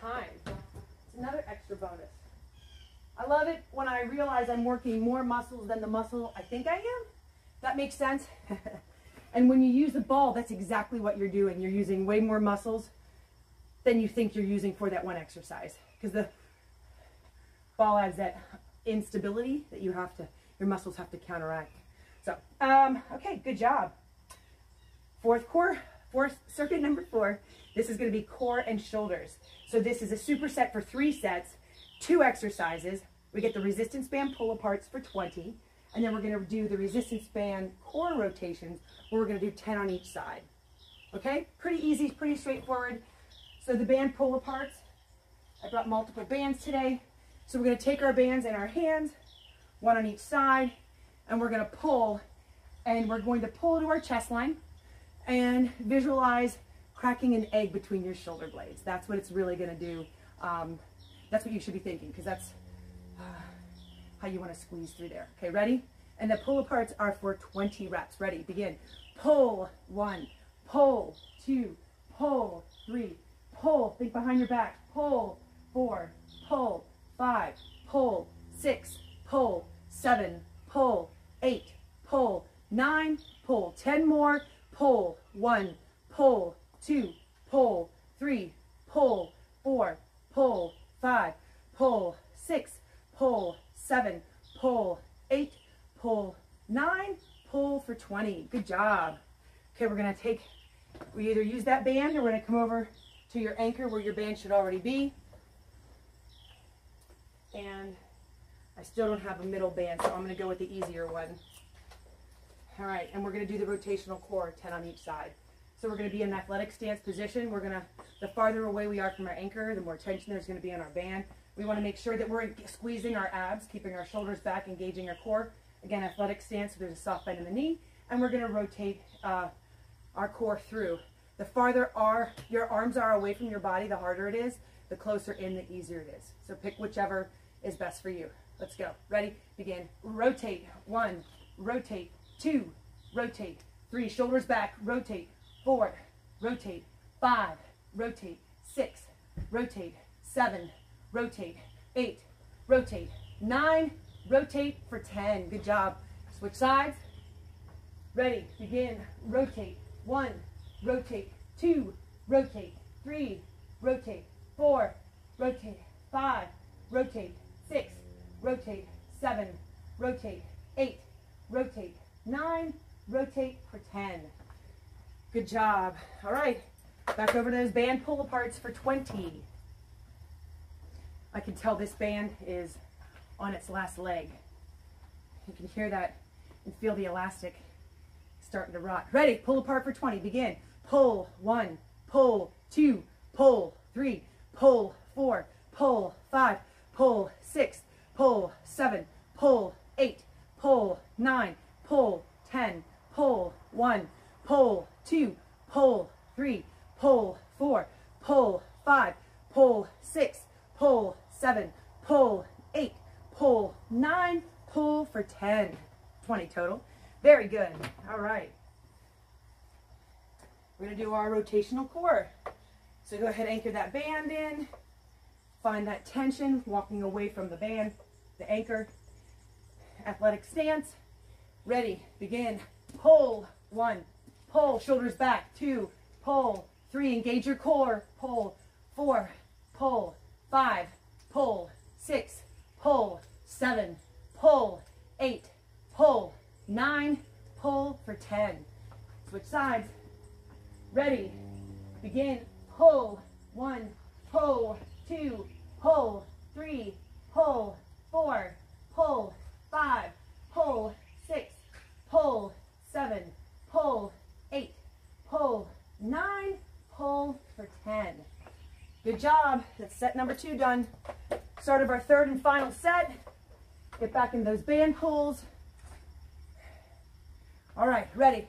time. It's another extra bonus. I love it when I realize I'm working more muscles than the muscle I think I am. That makes sense. And when you use the ball, that's exactly what you're doing. You're using way more muscles than you think you're using for that one exercise. Because the ball adds that instability that you have to, your muscles have to counteract. So, um, okay, good job. Fourth core, fourth circuit number four. This is gonna be core and shoulders. So this is a superset for three sets, two exercises. We get the resistance band pull aparts for 20, and then we're gonna do the resistance band core rotations where we're gonna do 10 on each side. Okay, pretty easy, pretty straightforward. So the band pull aparts, I brought multiple bands today. So we're gonna take our bands in our hands, one on each side, and we're gonna pull, and we're going to pull to our chest line and visualize cracking an egg between your shoulder blades. That's what it's really gonna do. Um, that's what you should be thinking because that's uh, how you wanna squeeze through there. Okay, ready? And the pull aparts are for 20 reps. Ready, begin. Pull, one, pull, two, pull, three, pull, think behind your back, pull, four, pull, five, pull, six, pull, seven, pull, eight, pull, nine, pull, 10 more, pull, one, pull, two, pull, three, pull, four, pull, five, pull, six, pull, seven, pull, eight, pull, nine, pull for 20. Good job. Okay, we're gonna take, we either use that band or we're gonna come over to your anchor where your band should already be. And I still don't have a middle band, so I'm gonna go with the easier one. All right, and we're gonna do the rotational core, 10 on each side. So we're gonna be in an athletic stance position. We're gonna, the farther away we are from our anchor, the more tension there's gonna be on our band. We wanna make sure that we're squeezing our abs, keeping our shoulders back, engaging our core. Again, athletic stance, so there's a soft bend in the knee, and we're gonna rotate uh, our core through. The farther our, your arms are away from your body, the harder it is. The closer in, the easier it is. So pick whichever is best for you. Let's go. Ready? Begin. Rotate. One. Rotate. Two. Rotate. Three. Shoulders back. Rotate. Four. Rotate. Five. Rotate. Six. Rotate. Seven. Rotate. Eight. Rotate. Nine. Rotate for 10. Good job. Switch sides. Ready. Begin. Rotate. One. Rotate. Two. Rotate. Three. Rotate. Four. Rotate. Five. Rotate six, rotate, seven, rotate, eight, rotate, nine, rotate for 10. Good job. All right, back over to those band pull aparts for 20. I can tell this band is on its last leg. You can hear that and feel the elastic starting to rot. Ready, pull apart for 20, begin. Pull, one, pull, two, pull, three, pull, four, pull, five, pull six, pull seven, pull eight, pull nine, pull 10, pull one, pull two, pull three, pull four, pull five, pull six, pull seven, pull eight, pull nine, pull for 10. 20 total. Very good. All right. We're going to do our rotational core. So go ahead anchor that band in. Find that tension, walking away from the band, the anchor. Athletic stance. Ready, begin. Pull, one. Pull, shoulders back, two. Pull, three. Engage your core. Pull, four. Pull, five. Pull, six. Pull, seven. Pull, eight. Pull, nine. Pull for 10. Switch sides. Ready, begin. Pull, one. Pull, two pull, three, pull, four, pull, five, pull, pull, seven, pull, eight, pull, nine, pull for 10. Good job. That's set number two done. Start of our third and final set. Get back in those band pulls. All right, ready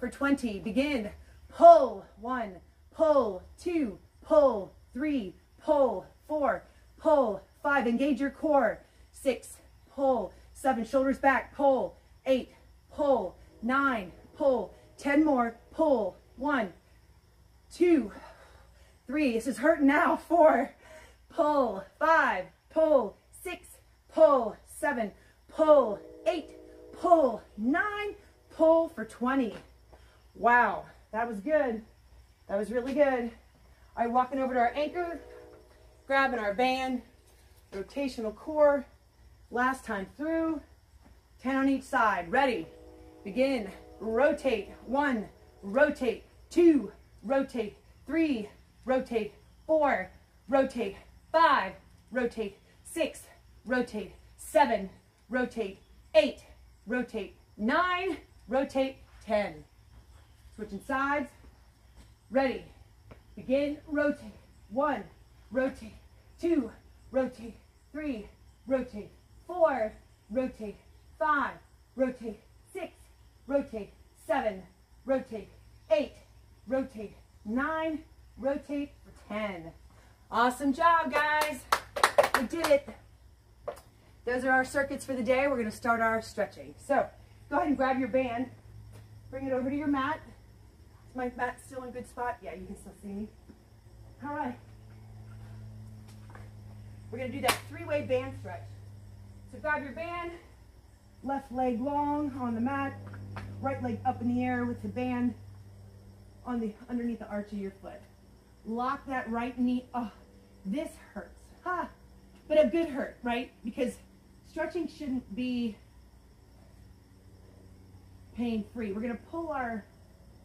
for 20. Begin. Pull, one, pull, two, pull, three, pull, four, pull, five, engage your core, six, pull, seven, shoulders back, pull, eight, pull, nine, pull, 10 more, pull, one, two, three, this is hurting now, four, pull, five, pull, six, pull, seven, pull, eight, pull, nine, pull for 20. Wow, that was good. That was really good. All right, walking over to our anchor, grabbing our band, rotational core. Last time through, 10 on each side. Ready, begin, rotate. One, rotate. Two, rotate. Three, rotate. Four, rotate. Five, rotate. Six, rotate. Seven, rotate. Eight, rotate. Nine, rotate. Ten. Switching sides. Ready. Begin. Rotate. One. Rotate. Two. Rotate. Three. Rotate. Four. Rotate. Five. Rotate. Rotate. Seven. Rotate. Eight. Rotate. Nine. Rotate for ten. Awesome job, guys. We did it. Those are our circuits for the day. We're to start our stretching. So go ahead and grab your band. Bring it over to your mat. Is my mat still in a good spot? Yeah, you can still see me. All right. We're to do that three-way band stretch. So grab your band, left leg long on the mat, right leg up in the air with the band on the underneath the arch of your foot. Lock that right knee. Oh, this hurts. Ha! But a good hurt, right? Because stretching shouldn't be pain-free. We're going to pull our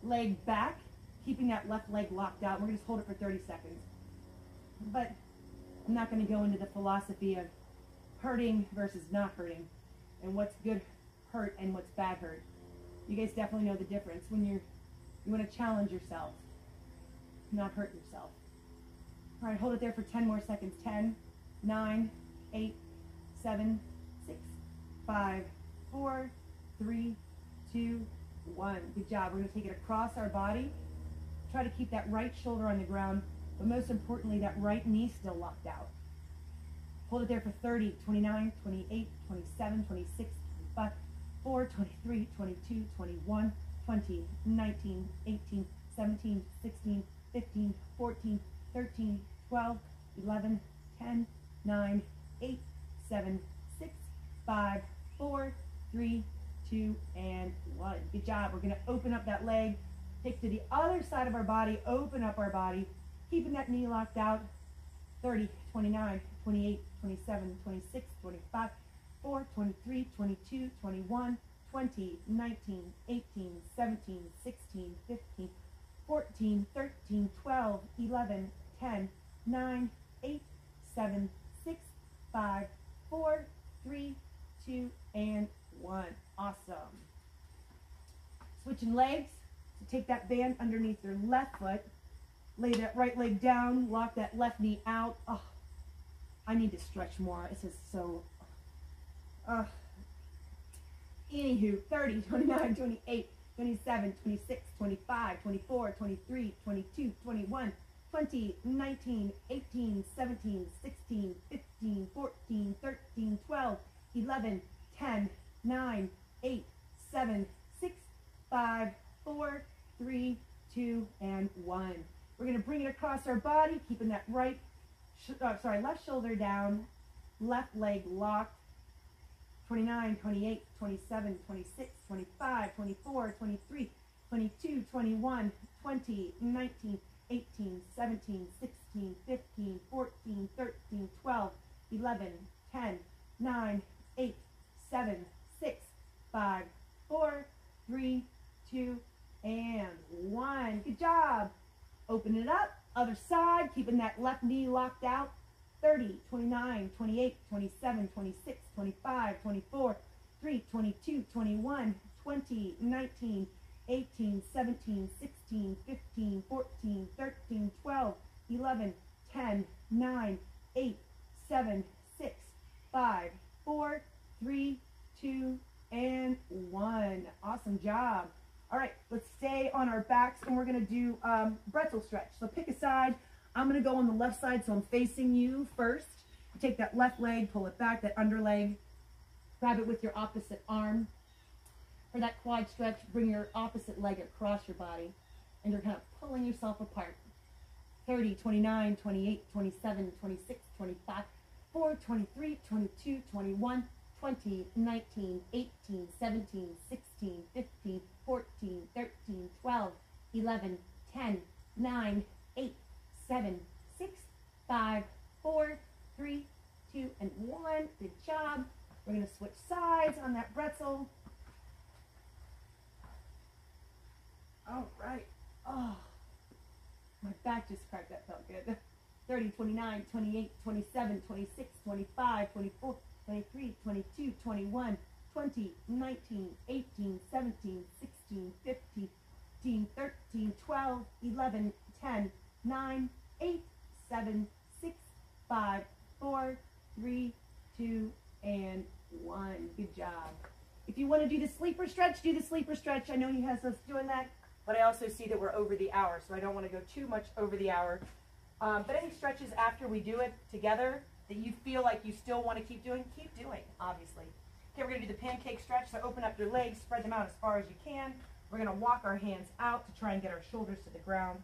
leg back, keeping that left leg locked out. We're to just hold it for 30 seconds. But I'm not going to go into the philosophy of hurting versus not hurting and what's good hurt and what's bad hurt. You guys definitely know the difference when you're you want to challenge yourself, not hurt yourself. All right, hold it there for 10 more seconds. 10, 9, 8, 7, 6, 5, 4, 3, 2, 1. Good job. We're going to take it across our body. Try to keep that right shoulder on the ground, but most importantly, that right knee still locked out. Hold it there for 30, 29, 28, 27, 26, 25, 4, 23, 22, 21, 20, 19, 18, 17, 16, 15, 14, 13, 12, 11, 10, 9, 8, 7, 6, 5, 4, 3, 2, and 1. Good job. We're going to open up that leg, take to the other side of our body, open up our body, keeping that knee locked out. 30, 29, 28, 27, 26, 25, 4, 23, 22, 21, 20, 19, 18, 17, 16, 15, 14, 13, 12, 11, 10, 9, 8, 7, 6, 5, 4, 3, 2, and 1. Awesome. Switching legs. So take that band underneath your left foot. Lay that right leg down. Lock that left knee out. Oh, I need to stretch more. This is so... Uh, anywho, 30, 29, 28, 27, 26, 25, 24, 23, 22, 21, 20, 19, 18, 17, 16, 15, 14, 13, 12, 11, 10, 9, 8, 7, 6, 5, 4, 3, 2, and 1. We're going to bring it across our body, keeping that right, uh, sorry, left shoulder down, left leg locked, 29, 28, 27, 26, 25, 24, 23, 22, 21, 20, 19, 18, 17, 16, 15, 14, 13, 12, 11, 10, 9, 8, 7, 6, 5, 4, 3, 2, and 1. Good job. Open it up. Other side, keeping that left knee locked out. 30, 29, 28, 27, 26, 25, 24, 3, 22, 21, 20, 19, 18, 17, 16, 15, 14, 13, 12, 11, 10, 9, 8, 7, 6, 5, 4, 3, 2, and 1. Awesome job. All right, let's stay on our backs and we're going to do um, pretzel stretch. So pick a side. I'm going to go on the left side, so I'm facing you first. Take that left leg, pull it back, that under leg. Grab it with your opposite arm. For that quad stretch, bring your opposite leg across your body. And you're kind of pulling yourself apart. 30, 29, 28, 27, 26, 25, 4, 23, 22, 21, 20, 19, 18, 17, 16, 15, 14, 13, 12, 11, 10, 9, 8, 7, 6, 5, 4, 3, 2, and 1. Good job. We're going to switch sides on that pretzel. All right. Oh, my back just cracked. That felt good. 30, 29, 28, 27, 26, 25, 24, 23, 22, 21, 20, 19, 18, 17, 16, 15, 13, 12, 11, 10, 9, 8, 7, 6, 5, 4, 3, 2, and 1. Good job. If you want to do the sleeper stretch, do the sleeper stretch. I know he has us doing that, but I also see that we're over the hour, so I don't want to go too much over the hour. Um, but any stretches after we do it together that you feel like you still want to keep doing, keep doing, obviously. Okay, we're going to do the pancake stretch. So open up your legs, spread them out as far as you can. We're going to walk our hands out to try and get our shoulders to the ground.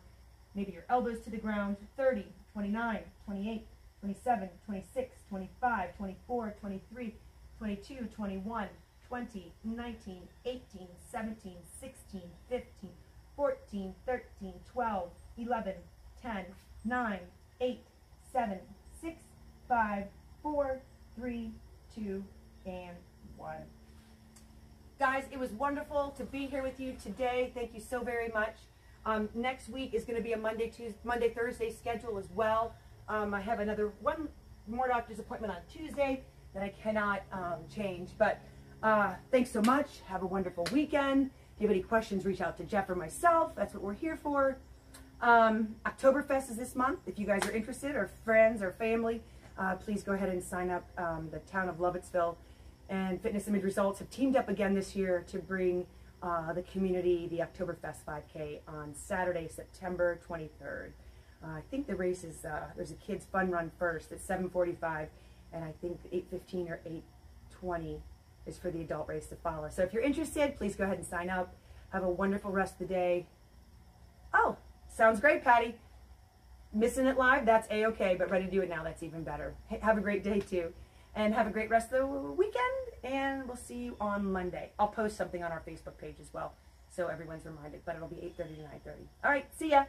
Maybe your elbows to the ground. 30, 29, 28, 27, 26, 25, 24, 23, 22, 21, 20, 19, 18, 17, 16, 15, 14, 13, 12, 11, 10, 9, 8, 7, 6, 5, 4, 3, 2, and 1. Guys, it was wonderful to be here with you today. Thank you so very much. Um, next week is going to be a Monday, Tuesday, Monday, Thursday schedule as well. Um, I have another one more doctor's appointment on Tuesday that I cannot um, change. But uh, thanks so much. Have a wonderful weekend. If you have any questions, reach out to Jeff or myself. That's what we're here for. Um, Oktoberfest is this month. If you guys are interested, or friends or family, uh, please go ahead and sign up. Um, the town of Lovettsville and Fitness Image Results have teamed up again this year to bring uh, the community the Oktoberfest 5K on Saturday, September 23rd. Uh, I think the race is, uh, there's a kids fun run first at 745 and I think 815 or 820 is for the adult race to follow. So if you're interested, please go ahead and sign up. Have a wonderful rest of the day. Oh, sounds great, Patty. Missing it live, that's a-okay, but ready to do it now, that's even better. Have a great day too and have a great rest of the weekend. And we'll see you on Monday. I'll post something on our Facebook page as well, so everyone's reminded. But it'll be 8:30 to 9:30. All right, see ya.